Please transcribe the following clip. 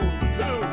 go.